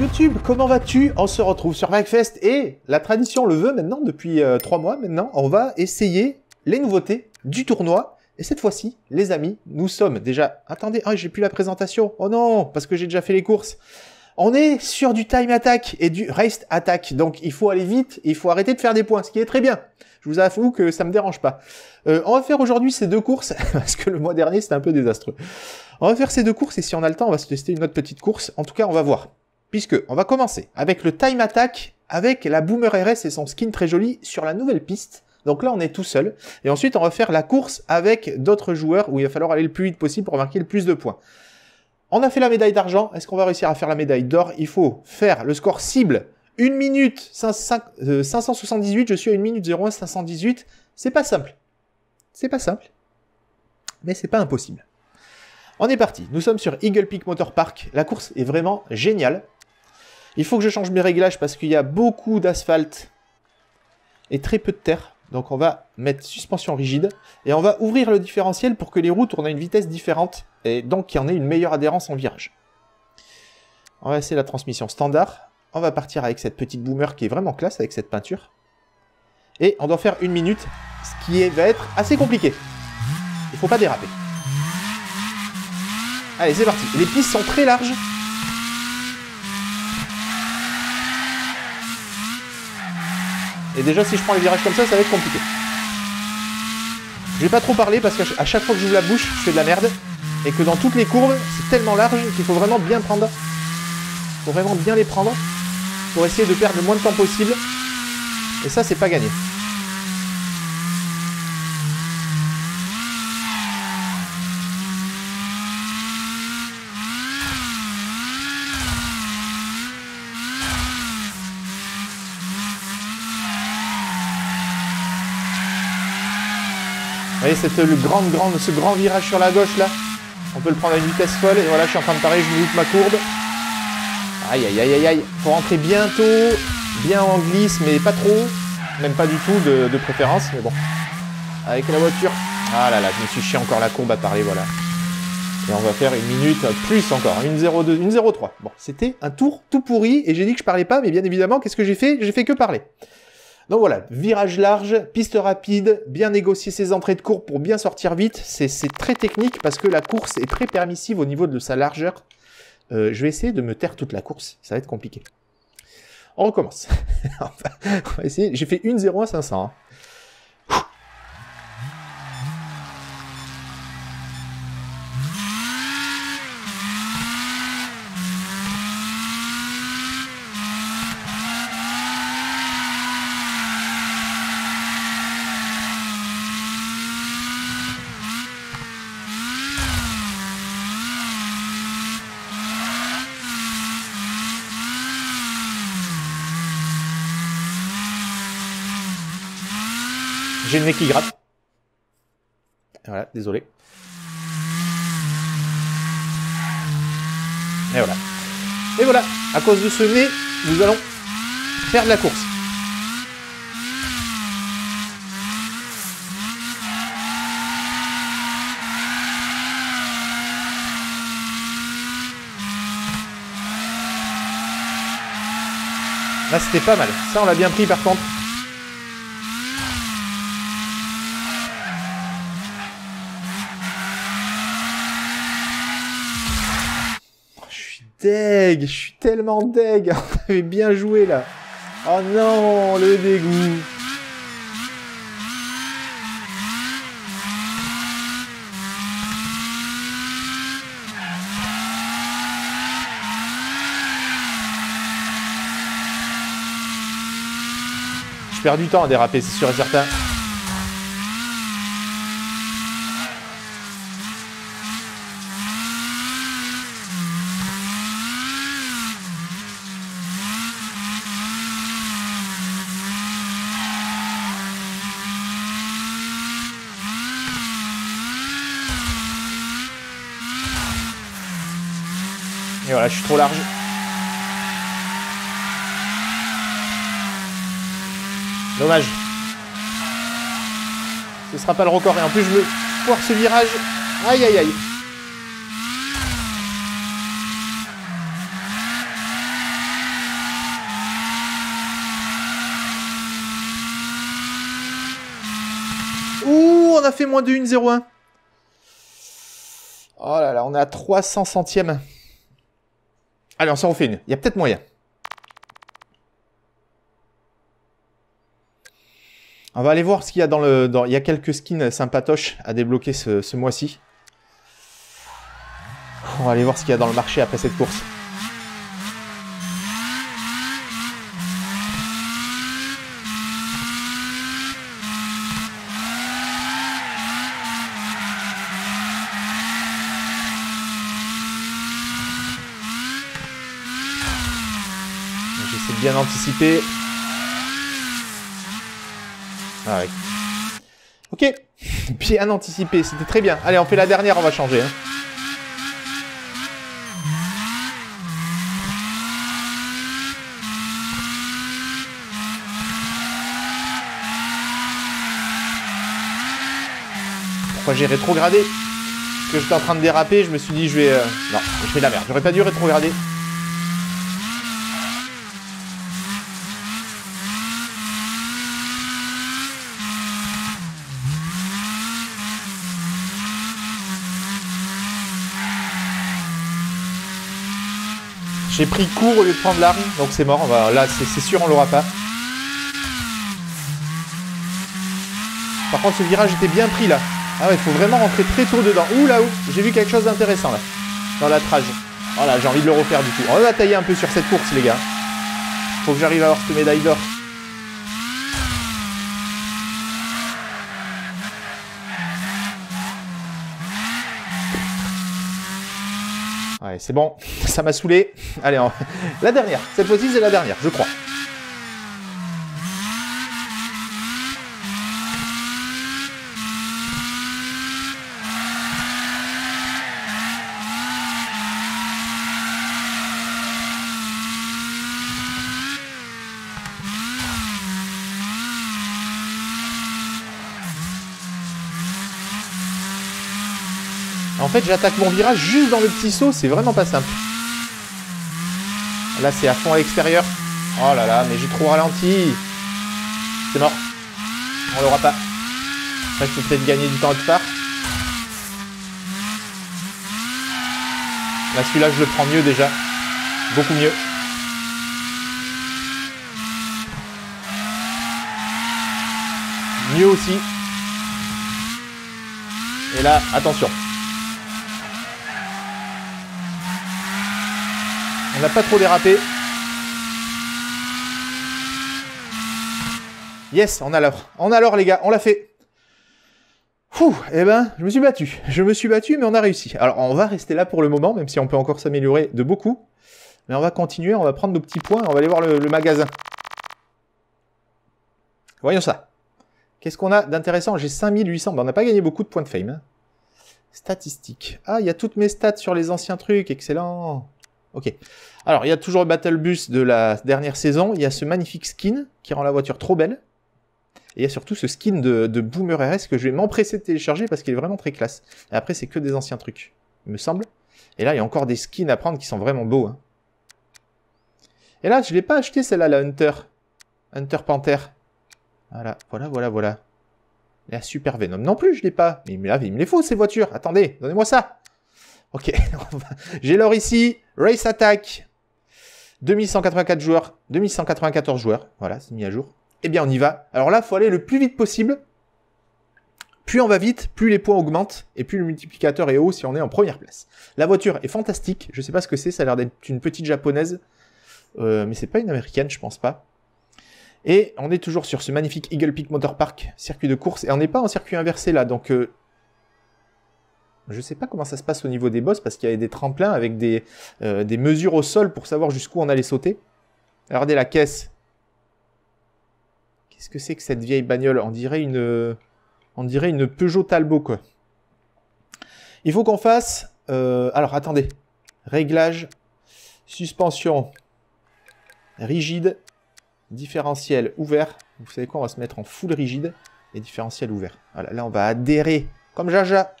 YouTube, comment vas-tu? On se retrouve sur MacFest et la tradition le veut maintenant, depuis euh, trois mois maintenant, on va essayer les nouveautés du tournoi. Et cette fois-ci, les amis, nous sommes déjà... Attendez, ah, j'ai plus la présentation. Oh non, parce que j'ai déjà fait les courses. On est sur du time attack et du race attack, donc il faut aller vite, il faut arrêter de faire des points, ce qui est très bien. Je vous avoue que ça me dérange pas. Euh, on va faire aujourd'hui ces deux courses, parce que le mois dernier c'était un peu désastreux. On va faire ces deux courses et si on a le temps, on va se tester une autre petite course. En tout cas, on va voir. Puisque on va commencer avec le time attack, avec la Boomer RS et son skin très joli sur la nouvelle piste. Donc là, on est tout seul. Et ensuite, on va faire la course avec d'autres joueurs où il va falloir aller le plus vite possible pour marquer le plus de points. On a fait la médaille d'argent. Est-ce qu'on va réussir à faire la médaille d'or? Il faut faire le score cible. 1 minute 578, je suis à 1 minute 01 518. C'est pas simple. C'est pas simple. Mais c'est pas impossible. On est parti. Nous sommes sur Eagle Peak Motor Park. La course est vraiment géniale. Il faut que je change mes réglages parce qu'il y a beaucoup d'asphalte et très peu de terre. Donc on va mettre suspension rigide et on va ouvrir le différentiel pour que les roues tournent à une vitesse différente et donc qu'il y en ait une meilleure adhérence en virage. On va essayer la transmission standard. On va partir avec cette petite boomer qui est vraiment classe avec cette peinture. Et on doit faire une minute, ce qui va être assez compliqué. Il faut pas déraper. Allez, c'est parti. Les pistes sont très larges. Et déjà, si je prends les virages comme ça, ça va être compliqué. Je vais pas trop parler parce qu'à chaque fois que j'ouvre la bouche, je fais de la merde. Et que dans toutes les courbes, c'est tellement large qu'il faut vraiment bien prendre. Il faut vraiment bien les prendre pour essayer de perdre le moins de temps possible. Et ça, c'est pas gagné. Cette grande, grande, ce grand virage sur la gauche là On peut le prendre à une vitesse folle. Et voilà, je suis en train de parer, je me loupe ma courbe. Aïe, aïe, aïe, aïe, aïe. Faut rentrer bientôt, bien en glisse, mais pas trop. Même pas du tout de, préférence, mais bon. Avec la voiture. Ah là là, je me suis chié encore la courbe à parler, voilà. Et on va faire une minute plus encore, une 0,2, une 0,3. Bon, c'était un tour tout pourri, et j'ai dit que je parlais pas, mais bien évidemment, qu'est-ce que j'ai fait? J'ai fait que parler. Donc voilà, virage large, piste rapide, bien négocier ses entrées de courbe pour bien sortir vite. C'est très technique parce que la course est très permissive au niveau de sa largeur. Euh, je vais essayer de me taire toute la course, ça va être compliqué. On recommence. J'ai fait une 0 à 500. J'ai le nez qui gratte. Voilà, désolé. Et voilà. Et voilà, à cause de ce nez, nous allons perdre la course. Là, c'était pas mal. Ça, on l'a bien pris par contre. Deg, je suis tellement deg. On avait bien joué là. Oh non, le dégoût. Je perds du temps à déraper, c'est sûr et certain. là, je suis trop large. Dommage. Ce sera pas le record. Et en plus, je veux foire ce virage. Aïe, aïe, aïe. Ouh, on a fait moins de 1,01. Oh là là, on est à 300 centièmes. Allez, on s'en refait une. Il y a peut-être moyen. On va aller voir ce qu'il y a dans le... Il y a quelques skins sympatoches à débloquer ce mois-ci. On va aller voir ce qu'il y a dans le marché après cette course. Bien anticiper. Ah. Ok, bien anticipé, c'était très bien. Allez, on fait la dernière, on va changer. Hein. Pourquoi j'ai rétrogradé? Que j'étais en train de déraper, je me suis dit je vais... Euh, non, je fais de la merde, j'aurais pas dû rétrograder. J'ai pris court au lieu de prendre l'arme, donc c'est mort. là, c'est sûr, on l'aura pas. Par contre, ce virage était bien pris là. Ah ouais, il faut vraiment rentrer très tôt dedans. Ouh là, où j'ai vu quelque chose d'intéressant là. Dans la trage. Voilà, j'ai envie de le refaire du coup. On va tailler un peu sur cette course, les gars. Faut que j'arrive à avoir cette médaille d'or. Ouais, c'est bon, ça m'a saoulé. Allez, la dernière. Cette fois-ci, c'est la dernière, je crois. Fait, j'attaque mon virage juste dans le petit saut, c'est vraiment pas simple. Là, c'est à fond à l'extérieur. Oh là là, mais j'ai trop ralenti. C'est mort. On l'aura pas. Après, je peux peut-être gagner du temps autre part. Là, celui-là, je le prends mieux déjà. Beaucoup mieux. Mieux aussi. Et là, attention. On n'a pas trop dérapé. Yes, on a l'or. On a les gars. On l'a fait. Ouh, eh ben, je me suis battu. Je me suis battu, mais on a réussi. Alors, on va rester là pour le moment, même si on peut encore s'améliorer de beaucoup. Mais on va continuer, on va prendre nos petits points, on va aller voir le, magasin. Voyons ça. Qu'est-ce qu'on a d'intéressant? J'ai 5800, ben, on n'a pas gagné beaucoup de points de fame. Hein. Statistiques. Ah, il y a toutes mes stats sur les anciens trucs, excellent. Ok. Alors, il y a toujours le Battle Bus de la dernière saison. Il y a ce magnifique skin qui rend la voiture trop belle. Et il y a surtout ce skin de, Boomer RS que je vais m'empresser de télécharger parce qu'il est vraiment très classe. Après, c'est que des anciens trucs, il me semble. Et là, il y a encore des skins à prendre qui sont vraiment beaux. Hein. Et là, je ne l'ai pas acheté celle-là, la Hunter. Hunter Panther. Voilà, voilà, voilà, voilà. La Super Venom non plus, je l'ai pas. Mais il me les faut, ces voitures. Attendez, donnez-moi ça. Ok, j'ai l'or ici. Race Attack. 2184 joueurs, 2194 joueurs. Voilà, c'est mis à jour. Eh bien, on y va. Alors là, il faut aller le plus vite possible. Plus on va vite, plus les points augmentent et plus le multiplicateur est haut si on est en première place. La voiture est fantastique. Je sais pas ce que c'est. Ça a l'air d'être une petite japonaise. Euh, mais c'est pas une américaine, je pense pas. Et on est toujours sur ce magnifique Eagle Peak Motor Park, circuit de course. Et on n'est pas en circuit inversé là. Donc euh, je sais pas comment ça se passe au niveau des boss parce qu'il y avait des tremplins avec des, euh, des mesures au sol pour savoir jusqu'où on allait sauter. Regardez la caisse. Qu'est-ce que c'est que cette vieille bagnole? On dirait une, on dirait une Peugeot Talbot quoi. Il faut qu'on fasse. Euh, alors attendez. Réglage, suspension rigide, différentiel ouvert. Vous savez quoi? On va se mettre en full rigide et différentiel ouvert. Voilà, là on va adhérer comme Jaja.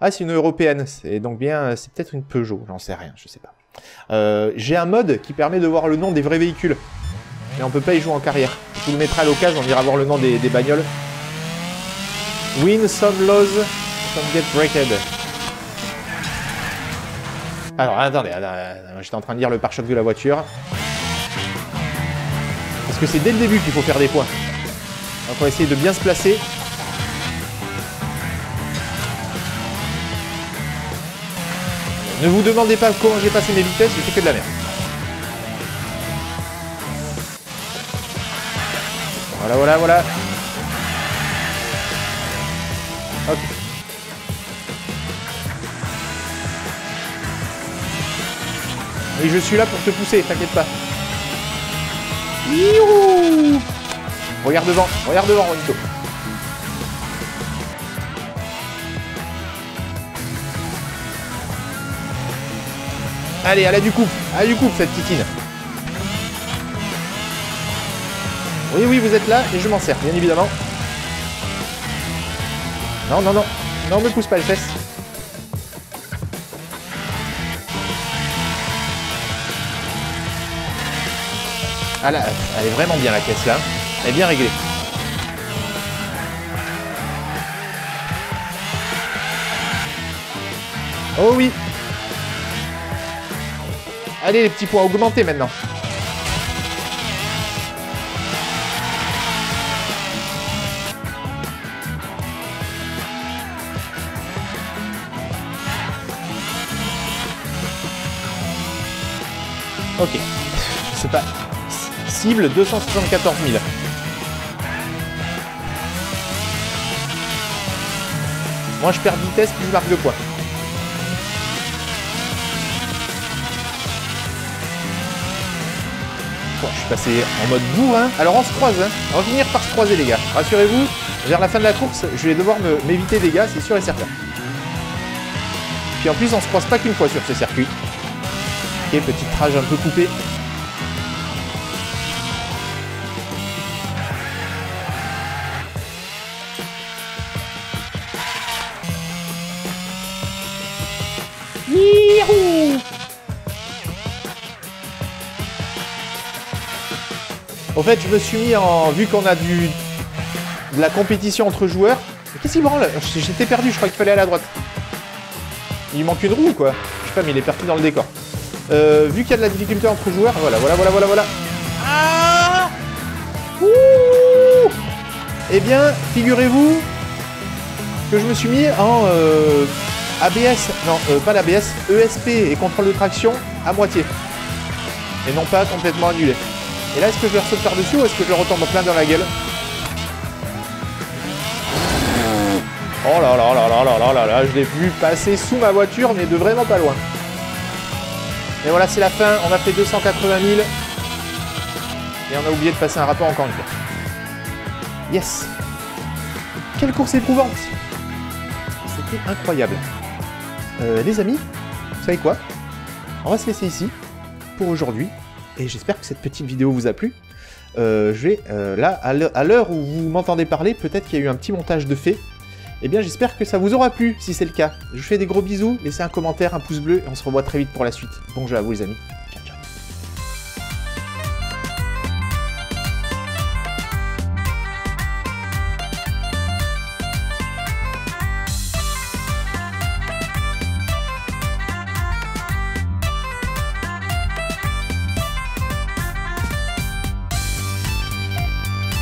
Ah, c'est une européenne. C'est donc bien, c'est peut-être une Peugeot. J'en sais rien, je sais pas. Euh, j'ai un mode qui permet de voir le nom des vrais véhicules. Mais on peut pas y jouer en carrière. Je vous le mettrai à l'occasion, on ira voir le nom des, bagnoles. Win some lose, some get breaked. Alors, attendez, attendez, j'étais en train de lire le pare-choc de la voiture. Parce que c'est dès le début qu'il faut faire des points. Donc on va essayer de bien se placer. Ne vous demandez pas comment j'ai passé mes vitesses, j'ai que de la merde. Voilà, voilà, voilà. Ok. Et je suis là pour te pousser, t'inquiète pas. Youhou regarde devant, regarde devant, Ronito. Allez, elle a du couple, elle a du couple cette titine. Oui, oui, vous êtes là et je m'en sers, bien évidemment. Non, non, non. Non, me pousse pas les fesses. Ah là, elle est vraiment bien la caisse là. Elle est bien réglée. Oh oui Allez les petits points augmentés maintenant. Ok. Je sais pas. Cible 274 000. Moi je perds vitesse plus je marque de points. Suis passé en mode bourrin. Alors on se croise, hein. On va finir par se croiser les gars. Rassurez-vous, vers la fin de la course, je vais devoir m'éviter des gars, c'est sûr et certain. Puis en plus, on se croise pas qu'une fois sur ce circuit. Ok, petite rage un peu coupée. Au fait, je me suis mis en... Vu qu'on a du... de la compétition entre joueurs... Qu'est-ce qu'il branle J'étais perdu, je crois qu'il fallait aller à droite. Il manque une roue ou quoi Je sais pas, mais il est parti dans le décor. Euh, vu qu'il y a de la difficulté entre joueurs... Voilà, voilà, voilà, voilà, voilà. Ah Ouh Eh bien, figurez-vous que je me suis mis en... Euh, ABS, non, euh, pas l'ABS, ESP et contrôle de traction à moitié. Et non pas complètement annulé. Et là, est-ce que je le ressaute par-dessus ou est-ce que je le retombe plein dans la gueule Oh là là là là là là là là, je l'ai vu passer sous ma voiture, mais de vraiment pas loin. Et voilà, c'est la fin, on a fait 280 000. Et on a oublié de passer un rapport encore une fois. Yes Quelle course éprouvante C'était incroyable. Euh, les amis, vous savez quoi? On va se laisser ici pour aujourd'hui et j'espère que cette petite vidéo vous a plu. Euh, je vais, euh, là, à l'heure où vous m'entendez parler, peut-être qu'il y a eu un petit montage de fait. Eh bien, j'espère que ça vous aura plu, si c'est le cas. Je vous fais des gros bisous, laissez un commentaire, un pouce bleu, et on se revoit très vite pour la suite. Bonjour à vous les amis.